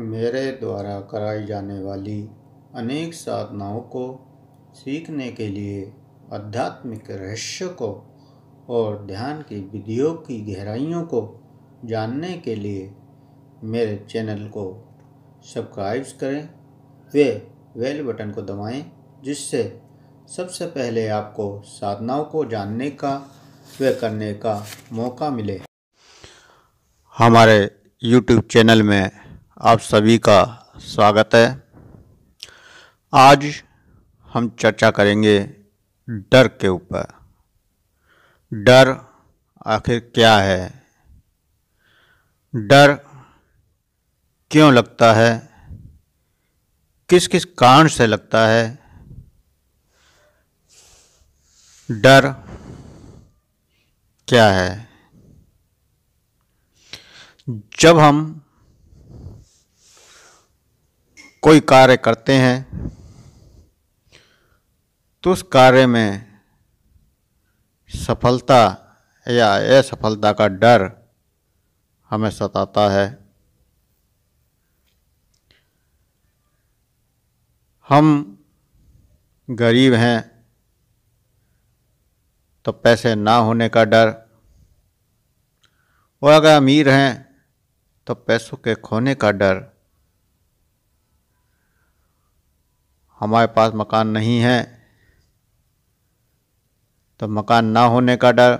मेरे द्वारा कराई जाने वाली अनेक साधनाओं को सीखने के लिए आध्यात्मिक रहस्य को और ध्यान की विधियों की गहराइयों को जानने के लिए मेरे चैनल को सब्सक्राइब करें। वे वेल बटन को दबाएँ, जिससे सबसे पहले आपको साधनाओं को जानने का, व करने का मौका मिले। हमारे YouTube चैनल में आप सभी का स्वागत है। आज हम चर्चा करेंगे डर के ऊपर। डर आखिर क्या है? डर क्यों लगता है? किस किस कारण से लगता है? डर क्या है? जब हम कोई कार्य करते हैं तो उस कार्य में सफलता या असफलता का डर हमें सताता है। हम गरीब हैं तो पैसे ना होने का डर, और अगर अमीर हैं तो पैसों के खोने का डर हमारे पास मकान नहीं है तो मकान ना होने का डर।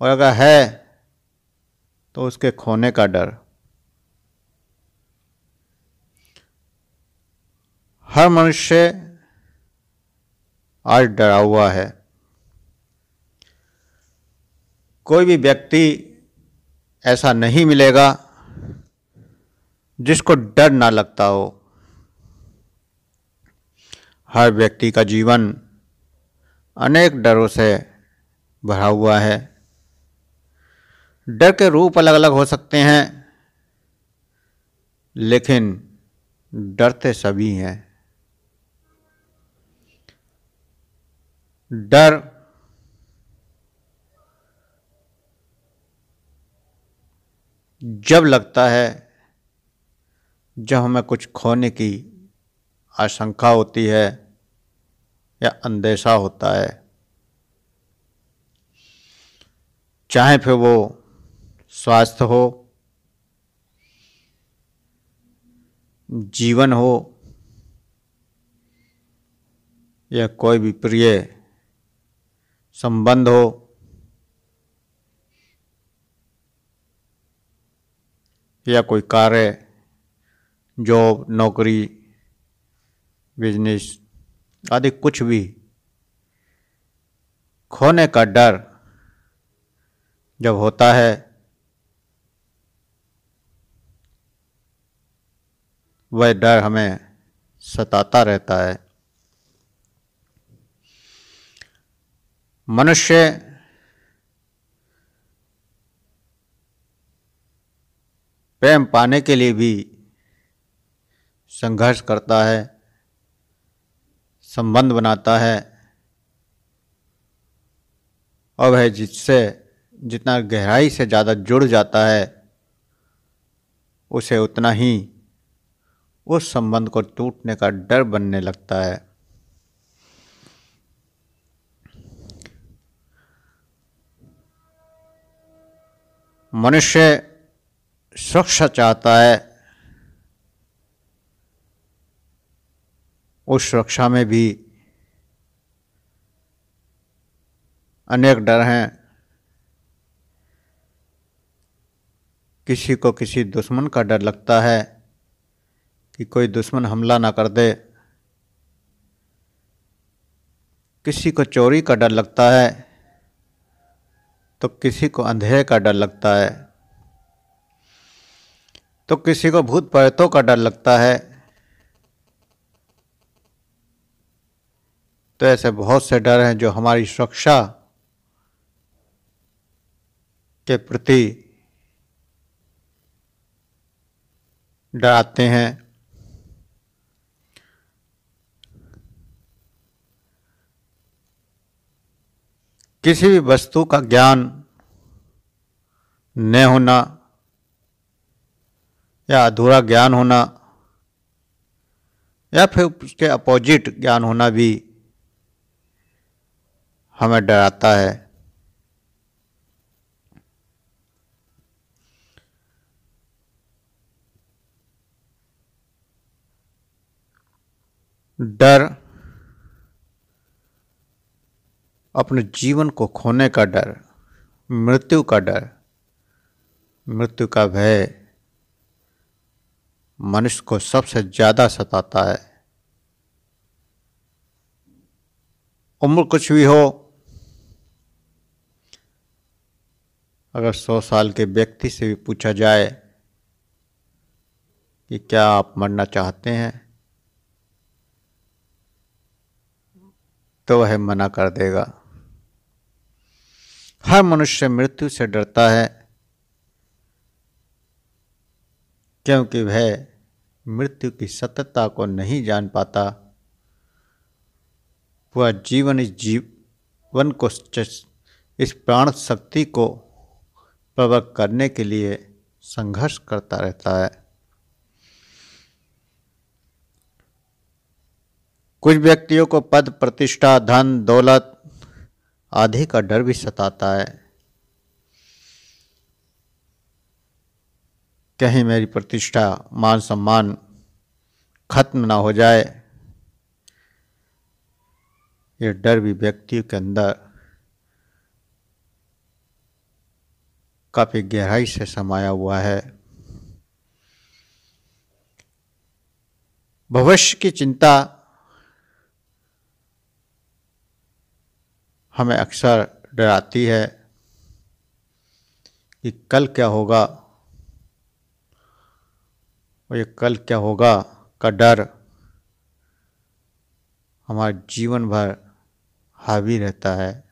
और अगर है तो उसके खोने का डर। हर मनुष्य आज डरा हुआ है। कोई भी व्यक्ति ऐसा नहीं मिलेगा जिसको डर ना लगता हो। हर व्यक्ति का जीवन अनेक डरों से भरा हुआ है। डर के रूप अलग अलग हो सकते हैं, लेकिन डरते सभी हैं। डर जब लगता है जब हमें कुछ खोने की आशंका होती है या अंदेशा होता है। चाहे फिर वो स्वास्थ्य हो, जीवन हो, या कोई भी प्रिय संबंध हो, या कोई कार्य, जॉब, नौकरी, बिज़नेस आदि कुछ भी। खोने का डर जब होता है, वह डर हमें सताता रहता है। मनुष्य प्रेम पाने के लिए भी संघर्ष करता है। संबंध बनाता है और वह जिससे, जितना गहराई से ज़्यादा जुड़ जाता है, उसे उतना ही उस संबंध को टूटने का डर बनने लगता है। मनुष्य सुरक्षा चाहता है। उस सुरक्षा में भी अनेक डर हैं। किसी को किसी दुश्मन का डर लगता है कि कोई दुश्मन हमला ना कर दे। किसी को चोरी का डर लगता है तो किसी को अंधेरे का डर लगता है। तो किसी को भूत प्रेतों का डर लगता है तो ऐसे बहुत से डर हैं जो हमारी सुरक्षा के प्रति डराते हैं। किसी भी वस्तु का ज्ञान न होना या अधूरा ज्ञान होना या फिर उसके अपोजिट ज्ञान होना भी हमें डराता है। डर अपने जीवन को खोने का डर, मृत्यु का डर, मृत्यु का भय मनुष्य को सबसे ज़्यादा सताता है। उम्र कुछ भी हो अगर सौ साल के व्यक्ति से भी पूछा जाए कि क्या आप मरना चाहते हैं तो वह मना कर देगा। हर मनुष्य मृत्यु से डरता है, क्योंकि वह मृत्यु की सत्यता को नहीं जान पाता। वह जीवन इस जीवन को इस प्राण शक्ति को प्रवक करने के लिए संघर्ष करता रहता है। कुछ व्यक्तियों को पद, प्रतिष्ठा, धन, दौलत आदि का डर भी सताता है। कहीं मेरी प्रतिष्ठा, मान सम्मान खत्म ना हो जाए, ये डर भी व्यक्ति के अंदर काफ़ी गहराई से समाया हुआ है। भविष्य की चिंता हमें अक्सर डराती है कि कल क्या होगा और ये कल क्या होगा का डर हमारे जीवन भर हावी रहता है।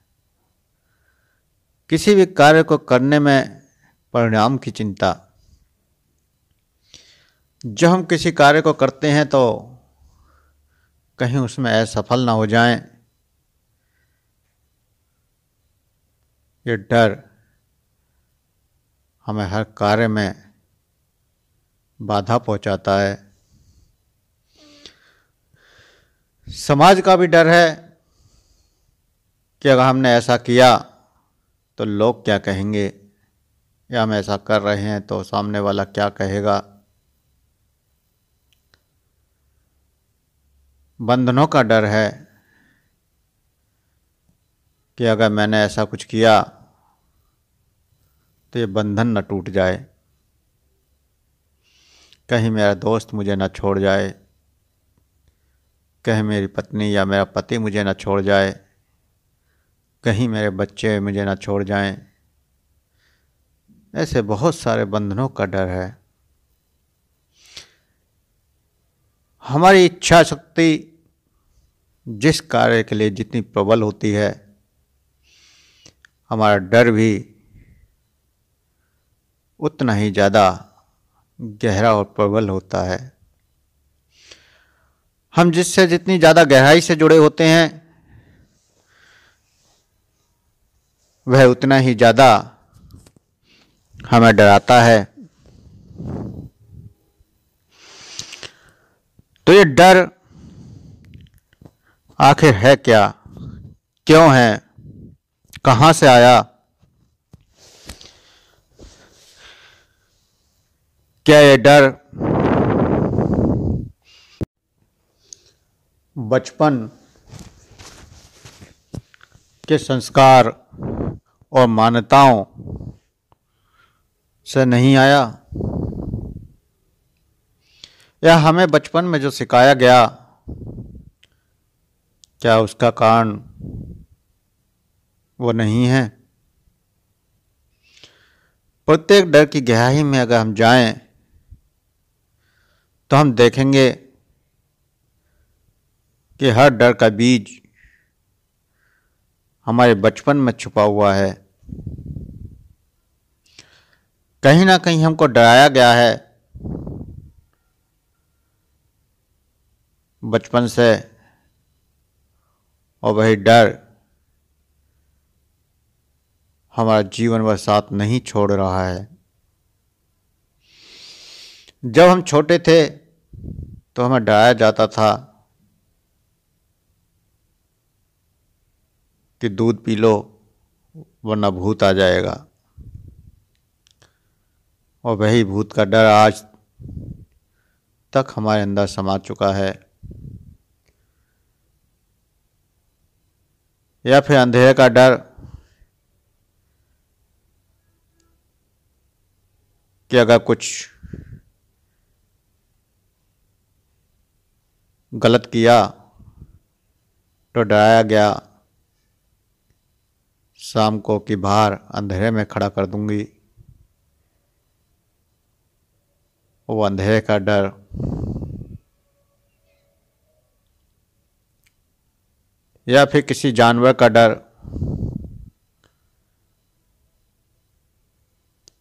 किसी भी कार्य को करने में परिणाम की चिंता। जब हम किसी कार्य को करते हैं तो कहीं उसमें असफल ना हो जाएँ। ये डर हमें हर कार्य में बाधा पहुंचाता है। समाज का भी डर है कि अगर हमने ऐसा किया तो लोग क्या कहेंगे? या हम ऐसा कर रहे हैं तो सामने वाला क्या कहेगा? बंधनों का डर है कि अगर मैंने ऐसा कुछ किया तो ये बंधन न टूट जाए। कहीं मेरा दोस्त मुझे न छोड़ जाए। कहीं मेरी पत्नी या मेरा पति मुझे न छोड़ जाए। कहीं मेरे बच्चे मुझे न छोड़ जाएँ। ऐसे बहुत सारे बंधनों का डर है। हमारी इच्छा शक्ति जिस कार्य के लिए जितनी प्रबल होती है, हमारा डर भी उतना ही ज़्यादा गहरा और प्रबल होता है। हम जिससे जितनी ज़्यादा गहराई से जुड़े होते हैं वह उतना ही ज़्यादा हमें डराता है। तो ये डर आखिर है क्या? क्यों है? कहाँ से आया? क्या ये डर बचपन के संस्कार और मान्यताओं से नहीं आया। या हमें बचपन में जो सिखाया गया, क्या उसका कारण वो नहीं है? प्रत्येक डर की गहराई में अगर हम जाएँ तो हम देखेंगे कि हर डर का बीज हमारे बचपन में छुपा हुआ है। कहीं ना कहीं हमको डराया गया है। बचपन से, और वही डर हमारा जीवन वह साथ नहीं छोड़ रहा है। जब हम छोटे थे तो हमें डराया जाता था। कि दूध पी लो, वरना भूत आ जाएगा। और वही भूत का डर आज तक हमारे अंदर समा चुका है। या फिर अंधेरे का डर कि अगर कुछ गलत किया तो डराया गया शाम को कि बाहर अंधेरे में खड़ा कर दूँगी। वो अंधेरे का डर या फिर किसी जानवर का डर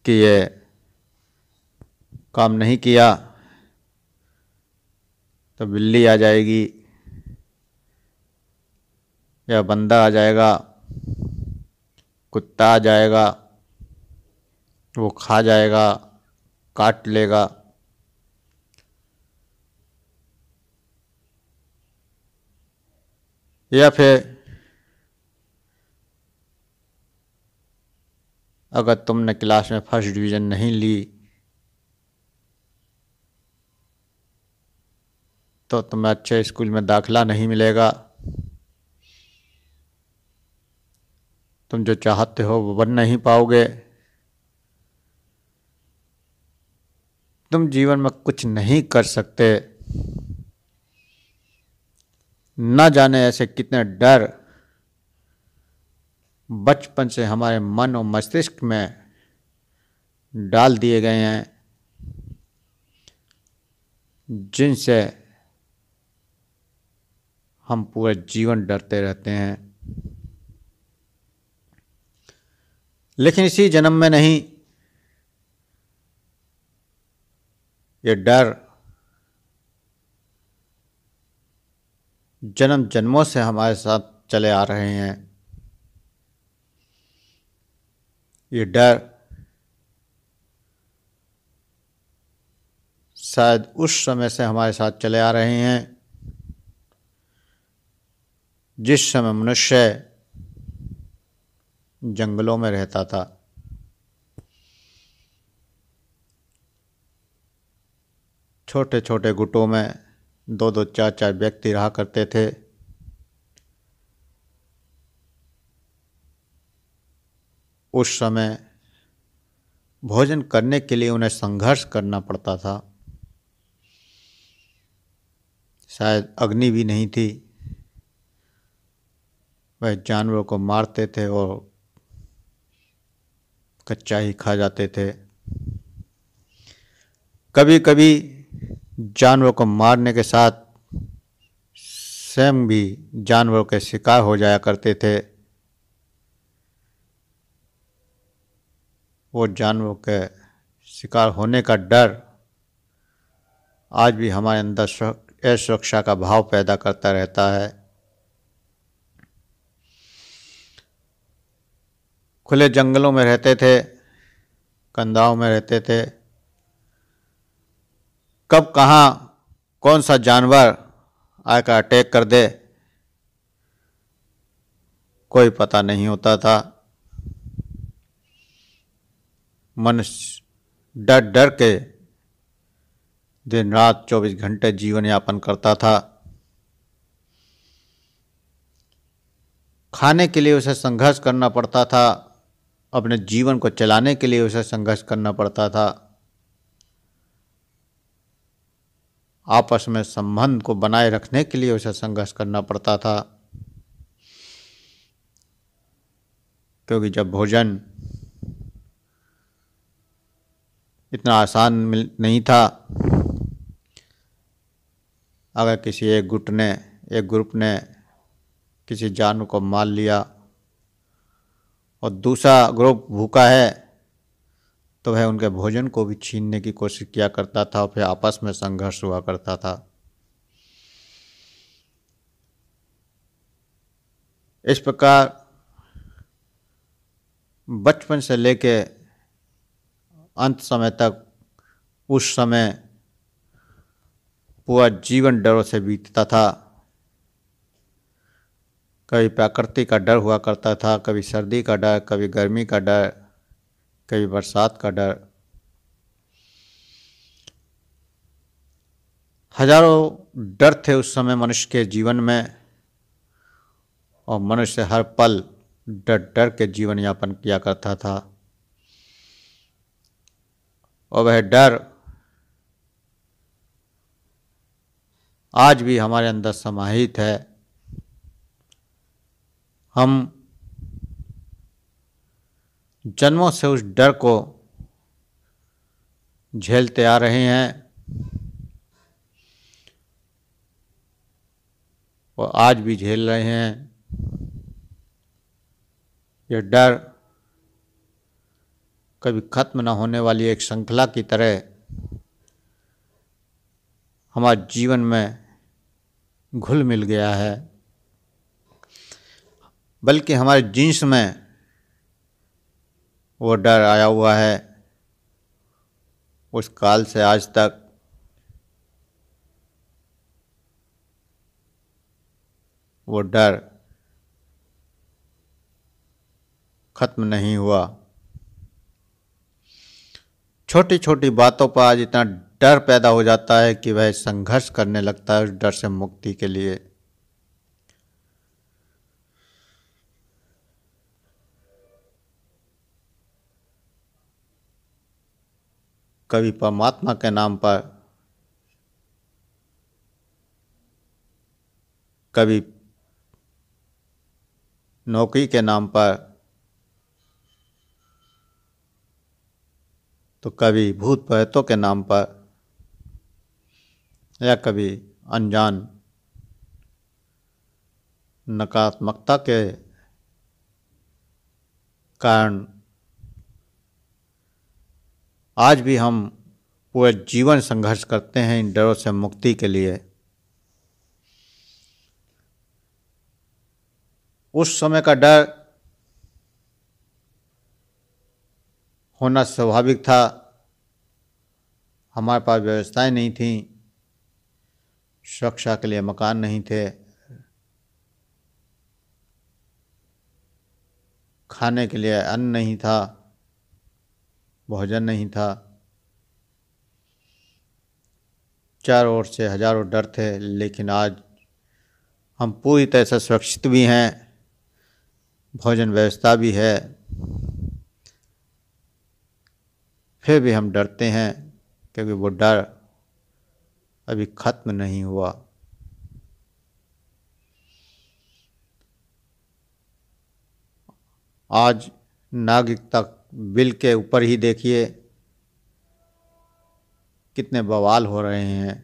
कि ये काम नहीं किया तो बिल्ली आ जाएगी या बंदा आ जाएगा। कुत्ता आ जाएगा, वो खा जाएगा, काट लेगा। या फिर अगर तुमने क्लास में फ़र्स्ट डिवीज़न नहीं ली तो तुम्हें अच्छे स्कूल में दाखला नहीं मिलेगा। तुम जो चाहते हो वो बन नहीं पाओगे। तुम जीवन में कुछ नहीं कर सकते। न जाने ऐसे कितने डर बचपन से हमारे मन और मस्तिष्क में डाल दिए गए हैं, जिनसे हम पूरा जीवन डरते रहते हैं। लेकिन इसी जन्म में नहीं। ये डर जन्म जन्मों से हमारे साथ चले आ रहे हैं। ये डर शायद उस समय से हमारे साथ चले आ रहे हैं, जिस समय मनुष्य जंगलों में रहता था। छोटे छोटे गुटों में दो दो चार चार व्यक्ति रहा करते थे। उस समय भोजन करने के लिए उन्हें संघर्ष करना पड़ता था। शायद अग्नि भी नहीं थी। वह जानवरों को मारते थे और कच्चा ही खा जाते थे। कभी कभी जानवरों को मारने के साथ स्वयं भी जानवरों के शिकार हो जाया करते थे। वो जानवरों के शिकार होने का डर आज भी हमारे अंदर असुरक्षा का भाव पैदा करता रहता है। खुले जंगलों में रहते थे, कंधाओं में रहते थे। कब, कहाँ, कौन सा जानवर आकर अटैक कर दे, कोई पता नहीं होता था। मनुष्य डर डर के दिन रात चौबीस घंटे जीवन यापन करता था। खाने के लिए उसे संघर्ष करना पड़ता था। अपने जीवन को चलाने के लिए उसे संघर्ष करना पड़ता था। आपस में संबंध को बनाए रखने के लिए उसे संघर्ष करना पड़ता था। क्योंकि जब भोजन इतना आसान मिल नहीं था, अगर किसी एक गुट ने, एक ग्रुप ने किसी जानवर को मार लिया और दूसरा ग्रुप भूखा है तो वह उनके भोजन को भी छीनने की कोशिश किया करता था और फिर आपस में संघर्ष हुआ करता था। इस प्रकार बचपन से लेके अंत समय तक उस समय पूरा जीवन डरों से बीतता था। कभी प्रकृति का डर हुआ करता था, कभी सर्दी का डर, कभी गर्मी का डर, कभी बरसात का डर। हज़ारों डर थे उस समय मनुष्य के जीवन में, और मनुष्य हर पल डर डर के जीवन यापन किया करता था। और वह डर आज भी हमारे अंदर समाहित है। हम जन्मों से उस डर को झेलते आ रहे हैं और आज भी झेल रहे हैं। यह डर कभी खत्म न होने वाली एक श्रृंखला की तरह हमारे जीवन में घुल मिल गया है। बल्कि हमारे जींस में वो डर आया हुआ है। उस काल से आज तक वो डर खत्म नहीं हुआ। छोटी छोटी बातों पर आज इतना डर पैदा हो जाता है कि वह संघर्ष करने लगता है उस डर से मुक्ति के लिए। कभी परमात्मा के नाम पर कभी नौकरी के नाम पर तो कभी भूत प्रेतों के नाम पर, या कभी अनजान नकारात्मकता के कारण आज भी हम पूरे जीवन संघर्ष करते हैं इन डरों से मुक्ति के लिए। उस समय का डर होना स्वाभाविक था। हमारे पास व्यवस्थाएँ नहीं थी। सुरक्षा के लिए मकान नहीं थे। खाने के लिए अन्न नहीं था। भोजन नहीं था। चारों ओर से हज़ारों डर थे, लेकिन आज हम पूरी तरह से सुरक्षित भी हैं। भोजन व्यवस्था भी है। फिर भी हम डरते हैं, क्योंकि वो डर अभी खत्म नहीं हुआ। आज नागरिकता बिल के ऊपर ही देखिए कितने बवाल हो रहे हैं।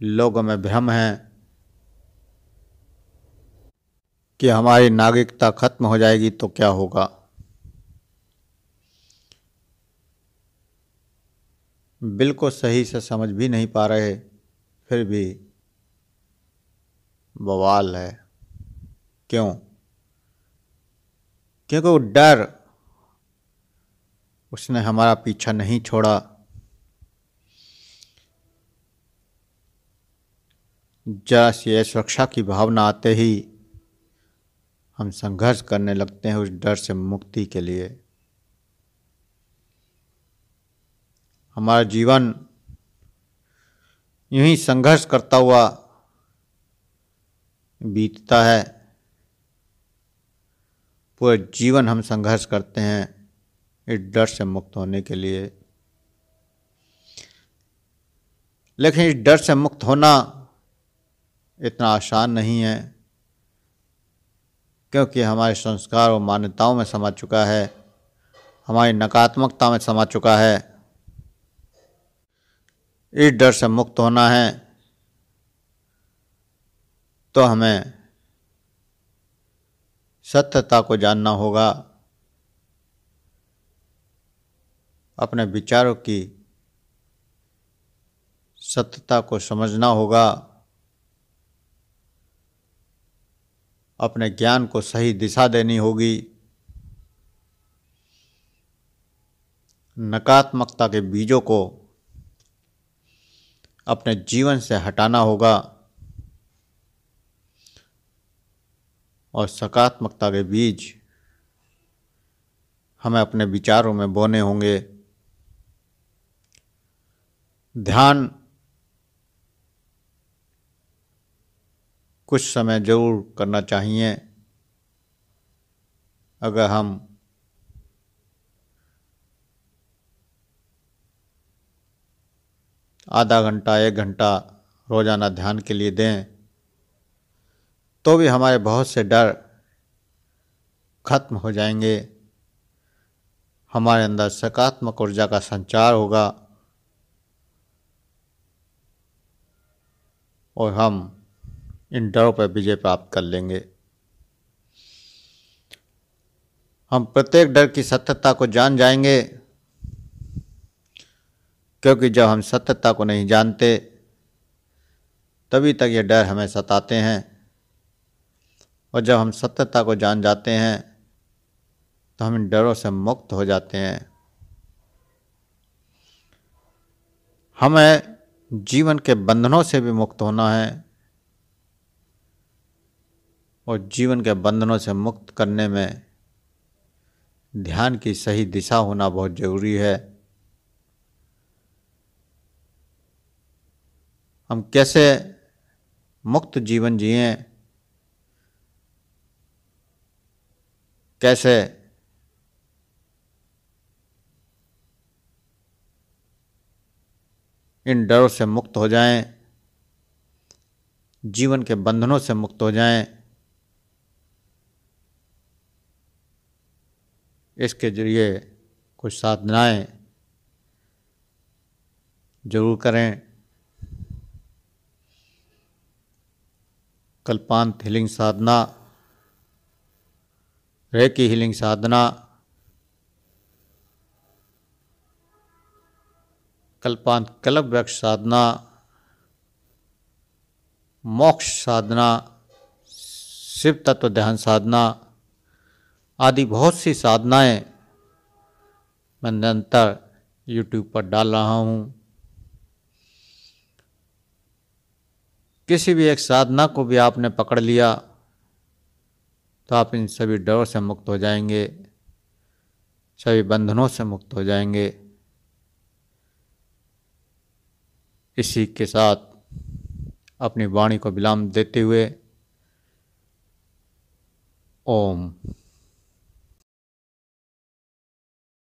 लोगों में भ्रम है कि हमारी नागरिकता खत्म हो जाएगी तो क्या होगा। बिल्कुल सही से समझ भी नहीं पा रहे, फिर भी बवाल है। क्यों? क्योंकि वो डर उसने हमारा पीछा नहीं छोड़ा। जरा सी सुरक्षा की भावना आते ही हम संघर्ष करने लगते हैं उस डर से मुक्ति के लिए। हमारा जीवन यूँ ही संघर्ष करता हुआ बीतता है। पूरे जीवन हम संघर्ष करते हैं इस डर से मुक्त होने के लिए। लेकिन इस डर से मुक्त होना इतना आसान नहीं है, क्योंकि हमारे संस्कार और मान्यताओं में समा चुका है, हमारी नकारात्मकता में समा चुका है। इस डर से मुक्त होना है तो हमें सत्यता को जानना होगा। अपने विचारों की सत्यता को समझना होगा। अपने ज्ञान को सही दिशा देनी होगी। नकारात्मकता के बीजों को अपने जीवन से हटाना होगा। और सकारात्मकता के बीज हमें अपने विचारों में बोने होंगे। ध्यान कुछ समय ज़रूर करना चाहिए। अगर हम आधा घंटा, एक घंटा रोज़ाना ध्यान के लिए दें तो भी हमारे बहुत से डर खत्म हो जाएँगे। हमारे अंदर सकारात्मक ऊर्जा का संचार होगा। और हम इन डरों पर विजय प्राप्त कर लेंगे। हम प्रत्येक डर की सत्यता को जान जाएँगे, क्योंकि जब हम सत्यता को नहीं जानते, तभी तक ये डर हमें सताते हैं। और जब हम सत्यता को जान जाते हैं तो हम इन डरों से मुक्त हो जाते हैं। हमें जीवन के बंधनों से भी मुक्त होना है और जीवन के बंधनों से मुक्त करने में ध्यान की सही दिशा होना बहुत ज़रूरी है। हम कैसे मुक्त जीवन जिए कैसे? इन डरों से मुक्त हो जाएँ, जीवन के बंधनों से मुक्त हो जाएँ, इसके ज़रिए कुछ साधनाएँ ज़रूर करें। कल्पांत हीलिंग साधना रेकी हीलिंग साधना। कल्पांत कल्प वृक्ष साधना। मोक्ष साधना। शिव तत्व ध्यान साधना। आदि बहुत सी साधनाएँ मैं निरंतर यूट्यूब पर डाल रहा हूँ। किसी भी एक साधना को भी आपने पकड़ लिया। तो आप इन सभी डरों से मुक्त हो जाएँगे, सभी बंधनों से मुक्त हो जाएँगे। इसी के साथ अपनी वाणी को विलाम देते हुए ओम।